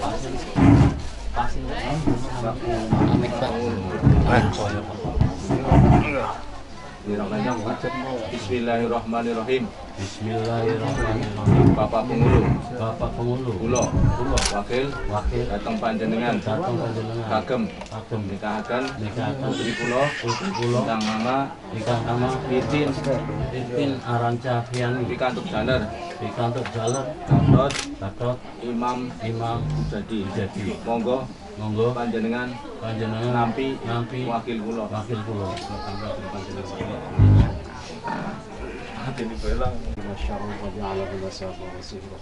Pasing. Pasing. Pasing. Pak, Pasing. Pasing. Bismillahirrahmanirrahim. Bismillahirrahmanirrahim. Bapak Pengulu, Bapak Pengulu, Kulo, Kulo, Wakil, Wakil, datang panjenengan, datang panjenengan, kagem, Kagem, nikahaken. Nikahaken. Putri Kulo, Putri Kulo, Kang Mama, Ikang Nama, Titin, Titin Aranca Fiani, Pikantuk Jaler, Pikantuk Jalan, Gatot, Gatot, Imam, Imam, jadi Jadi, monggo Monggo, panjenengan panjenengan, nampi nampi, wakil Kulo. Wakil Kulo. والشر وجعله مسافا وسهرا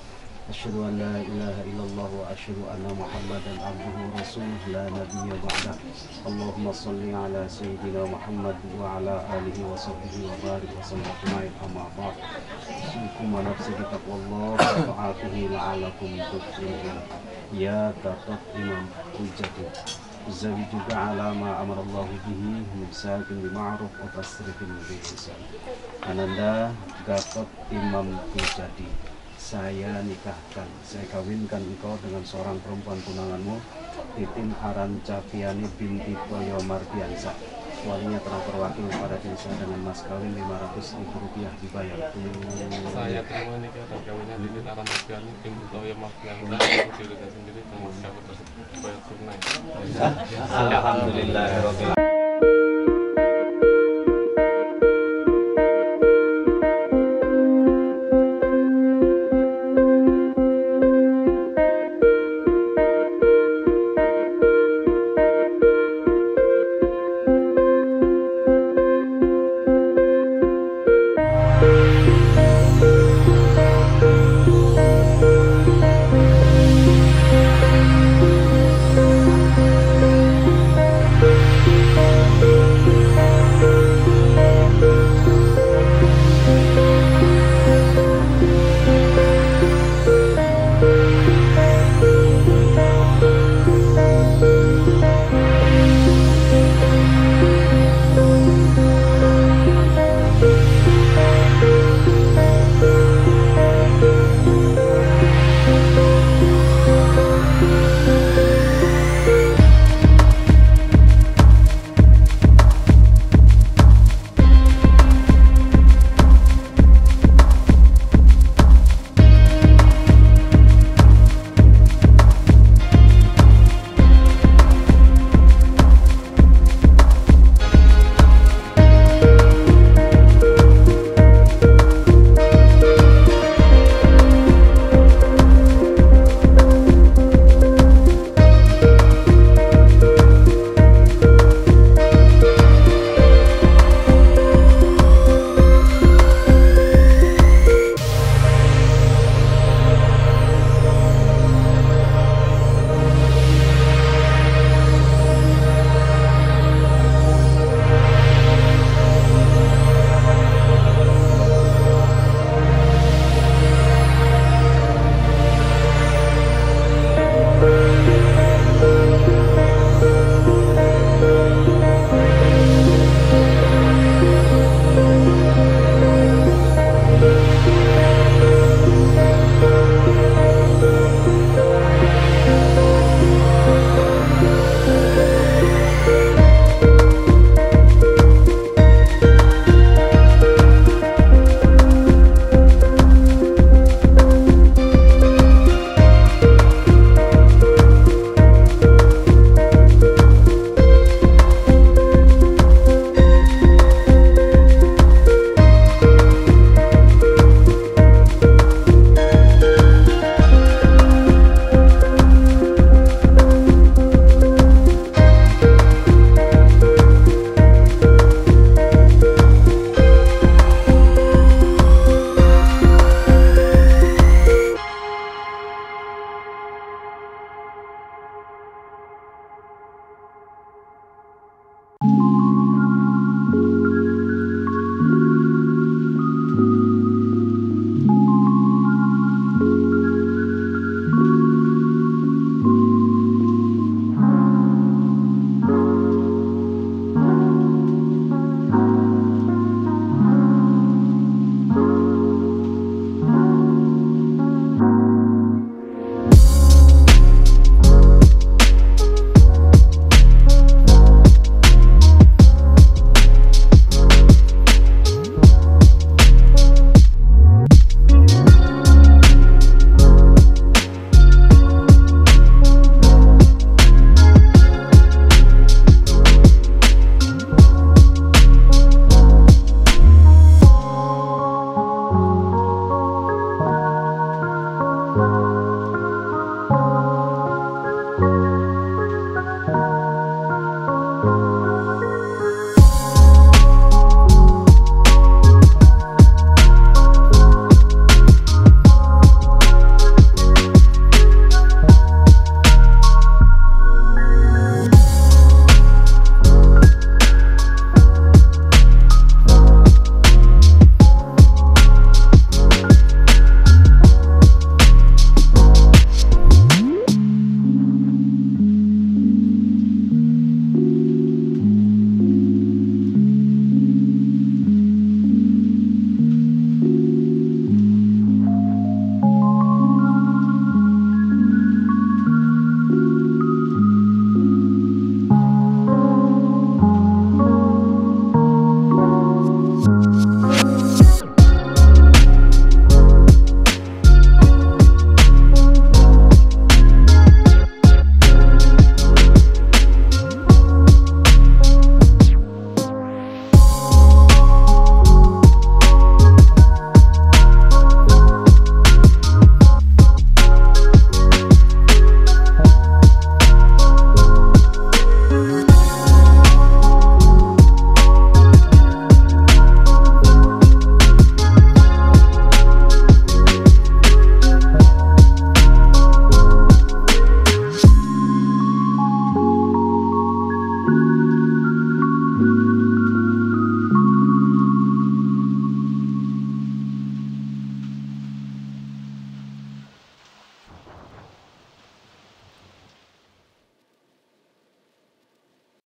أشهد أن لا إله إلا الله وأشهد أن محمدا عبده ورسوله لا نبي بعده اللهم صل على سيدنا محمد وعلى آله وصحبه وبارك وسلم أجمعين أما بعد أوصيكم ونفسي بتقوى الله وطاعته لعلكم تفلحون يا دقة إمام حجته زوجك على ما أمر الله به إمساك بمعروف وتصريف بإحسان Ananda Gatot Imam Pujadi saya nikahkan, saya kawinkan engkau dengan seorang perempuan tunanganmu Titin Aranca Piani binti Toyo Mardiansa Walinya telah terwakil pada desa dengan mas kawin 500 ribu rupiah dibayar. Saya terima nikah dan kawinnya di akan terjadi tim Toyo Mafianza untuk dirinya sendiri dan masyarakat tersebut bayar tunai Alhamdulillah.